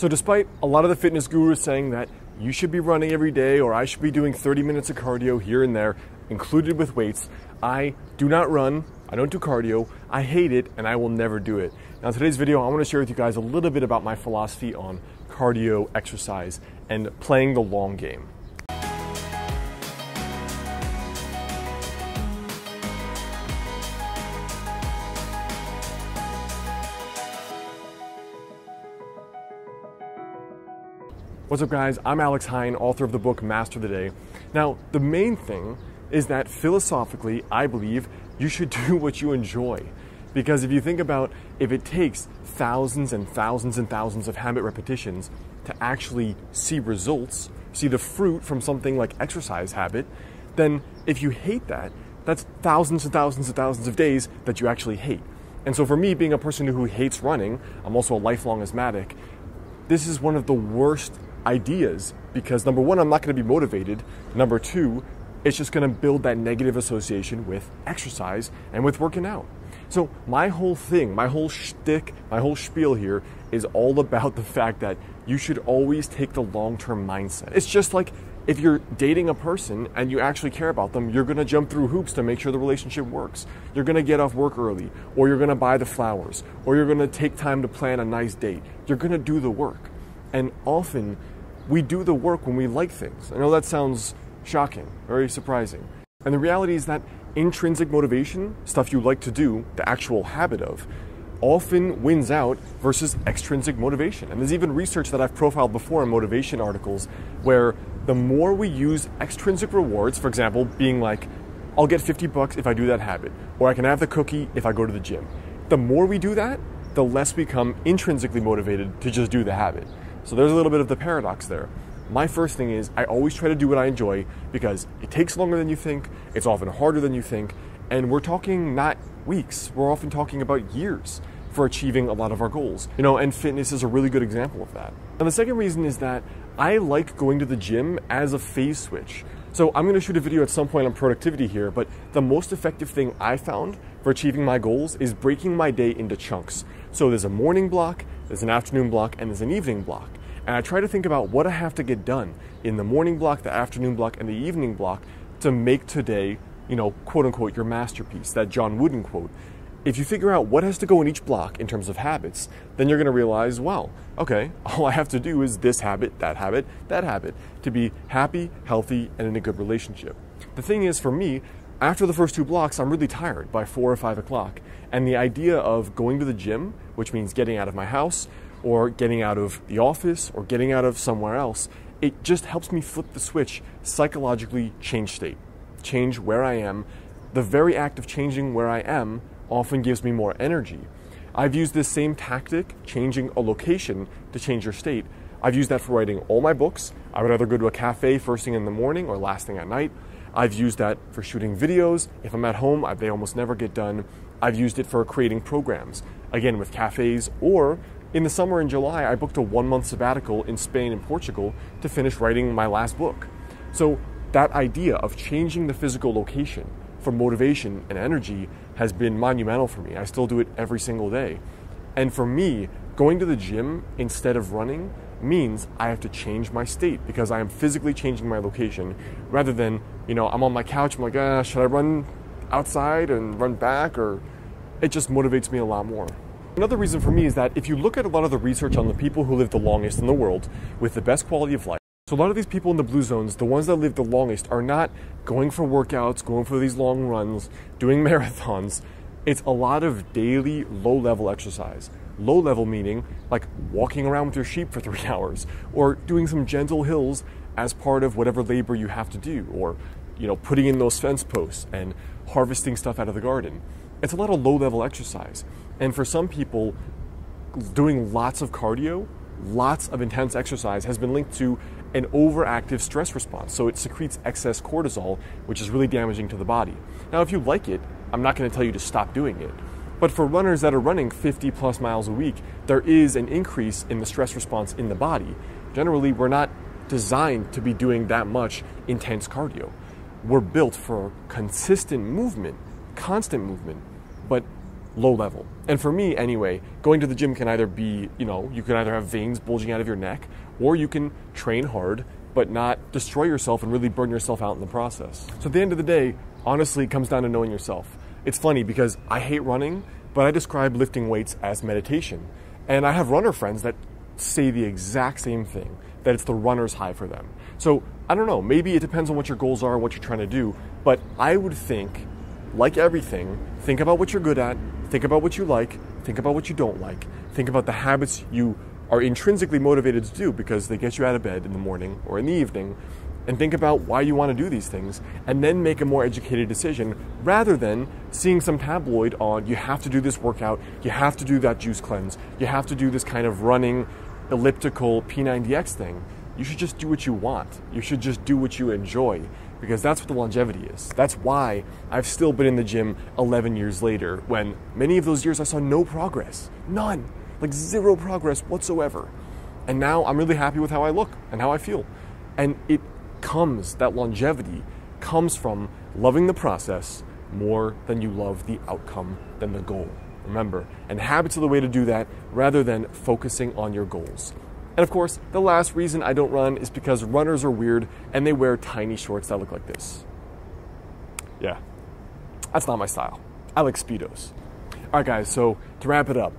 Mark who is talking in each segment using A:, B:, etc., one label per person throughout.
A: So, despite a lot of the fitness gurus saying that you should be running every day or I should be doing 30 minutes of cardio here and there, included with weights, I do not run, I don't do cardio, I hate it, and I will never do it. Now, in today's video, I want to share with you guys a little bit about my philosophy on cardio, exercise, and playing the long game. What's up, guys? I'm Alex Hine, author of the book Master the Day. Now, the main thing is that philosophically, I believe you should do what you enjoy. Because if you think about if it takes thousands and thousands and thousands of habit repetitions to actually see results, see the fruit from something like exercise habit, then if you hate that, that's thousands and thousands and thousands of days that you actually hate. And so for me, being a person who hates running, I'm also a lifelong asthmatic, this is one of the worst ideas because number one, I'm not going to be motivated. Number two, it's just going to build that negative association with exercise and with working out. So my whole thing, my whole shtick, my whole spiel here is all about the fact that you should always take the long-term mindset. It's just like if you're dating a person and you actually care about them, you're going to jump through hoops to make sure the relationship works. You're going to get off work early, or you're going to buy the flowers, or you're going to take time to plan a nice date. You're going to do the work. And often we do the work when we like things. I know that sounds shocking, very surprising. And the reality is that intrinsic motivation, stuff you like to do, the actual habit of, often wins out versus extrinsic motivation. And there's even research that I've profiled before in motivation articles where the more we use extrinsic rewards, for example, being like, I'll get 50 bucks if I do that habit, or I can have the cookie if I go to the gym. The more we do that, the less we become intrinsically motivated to just do the habit. So there's a little bit of the paradox there. My first thing is I always try to do what I enjoy because it takes longer than you think, it's often harder than you think, and we're talking not weeks, we're often talking about years for achieving a lot of our goals. You know, and fitness is a really good example of that. And the second reason is that I like going to the gym as a phase switch. So I'm going to shoot a video at some point on productivity here, but the most effective thing I found for achieving my goals is breaking my day into chunks. So there's a morning block, there's an afternoon block, and there's an evening block. And I try to think about what I have to get done in the morning block, the afternoon block, and the evening block to make today, you know, quote unquote, your masterpiece, that John Wooden quote. If you figure out what has to go in each block in terms of habits, then you're going to realize, well, okay, all I have to do is this habit, that habit, that habit to be happy, healthy, and in a good relationship. The thing is, for me, after the first two blocks, I'm really tired by four or five o'clock. And the idea of going to the gym, which means getting out of my house, or getting out of the office or getting out of somewhere else, it just helps me flip the switch, psychologically change state, change where I am. The very act of changing where I am often gives me more energy. I've used this same tactic, changing a location to change your state. I've used that for writing all my books. I would either go to a cafe first thing in the morning or last thing at night. I've used that for shooting videos. If I'm at home, they almost never get done. I've used it for creating programs, again with cafes or in the summer in July, I booked a one month sabbatical in Spain and Portugal to finish writing my last book. So, that idea of changing the physical location for motivation and energy has been monumental for me. I still do it every single day. And for me, going to the gym instead of running means I have to change my state because I am physically changing my location rather than, you know, I'm on my couch, I'm like, ah, should I run outside and run back? Or it just motivates me a lot more. Another reason for me is that if you look at a lot of the research on the people who live the longest in the world with the best quality of life, so a lot of these people in the blue zones, the ones that live the longest, are not going for workouts, going for these long runs, doing marathons. It's a lot of daily low level exercise. Low level meaning like walking around with your sheep for three hours, or doing some gentle hills as part of whatever labor you have to do, or you know, putting in those fence posts and harvesting stuff out of the garden. It's a lot of low level exercise. And for some people, doing lots of cardio, lots of intense exercise has been linked to an overactive stress response. So it secretes excess cortisol, which is really damaging to the body. Now, if you like it, I'm not going to tell you to stop doing it. But for runners that are running 50 plus miles a week, there is an increase in the stress response in the body. Generally, we're not designed to be doing that much intense cardio. We're built for consistent movement, constant movement, but low level. And for me, anyway, going to the gym can either be, you know, you can either have veins bulging out of your neck, or you can train hard but not destroy yourself and really burn yourself out in the process. So at the end of the day, honestly, it comes down to knowing yourself. It's funny because I hate running, but I describe lifting weights as meditation. And I have runner friends that say the exact same thing that it's the runner's high for them. So I don't know, maybe it depends on what your goals are and what you're trying to do, but I would think, like everything, think about what you're good at, think about what you like, think about what you don't like, think about the habits you are intrinsically motivated to do because they get you out of bed in the morning or in the evening and think about why you want to do these things and then make a more educated decision rather than seeing some tabloid on you have to do this workout, you have to do that juice cleanse, you have to do this kind of running elliptical P90X thing. You should just do what you want. You should just do what you enjoy because that's what the longevity is. That's why I've still been in the gym 11 years later when many of those years I saw no progress. None like zero progress whatsoever. And now I'm really happy with how I look and how I feel. And it comes, that longevity comes from loving the process more than you love the outcome than the goal. Remember, and habits are the way to do that rather than focusing on your goals. And of course, the last reason I don't run is because runners are weird and they wear tiny shorts that look like this. Yeah, that's not my style. I like Speedos. All right, guys, so to wrap it up,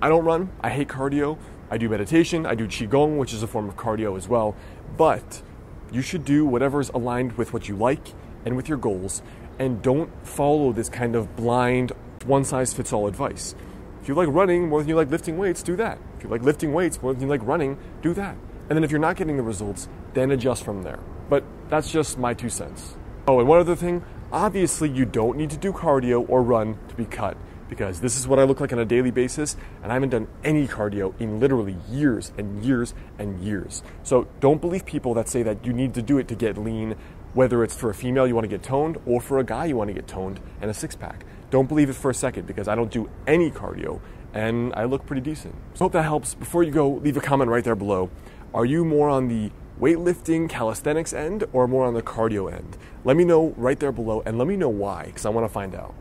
A: I don't run, I hate cardio. I do meditation, I do Qigong, which is a form of cardio as well. But you should do whatever is aligned with what you like and with your goals, and don't follow this kind of blind, one size fits all advice. If you like running more than you like lifting weights, do that. If you like lifting weights more than you like running, do that. And then if you're not getting the results, then adjust from there. But that's just my two cents. Oh, and one other thing obviously, you don't need to do cardio or run to be cut because this is what I look like on a daily basis, and I haven't done any cardio in literally years and years and years. So don't believe people that say that you need to do it to get lean, whether it's for a female you want to get toned or for a guy you want to get toned and a six pack. Don't believe it for a second because I don't do any cardio and I look pretty decent. So hope that helps. Before you go, leave a comment right there below. Are you more on the weightlifting calisthenics end or more on the cardio end? Let me know right there below and let me know why because I want to find out.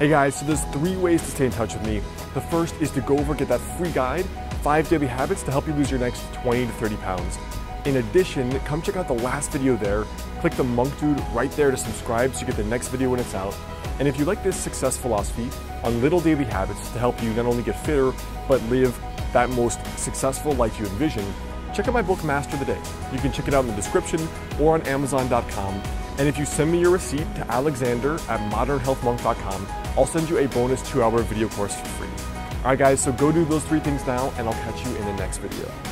A: Hey guys, so there's three ways to stay in touch with me. The first is to go over and get that free guide, five daily habits to help you lose your next 20 to 30 pounds. In addition, come check out the last video there. Click the monk dude right there to subscribe so you get the next video when it's out. And if you like this success philosophy on little daily habits to help you not only get fitter, but live that most successful life you envision, check out my book, Master the Day. You can check it out in the description or on Amazon.com. And if you send me your receipt to alexander at modernhealthmonk.com, I'll send you a bonus two hour video course for free. All right, guys, so go do those three things now, and I'll catch you in the next video.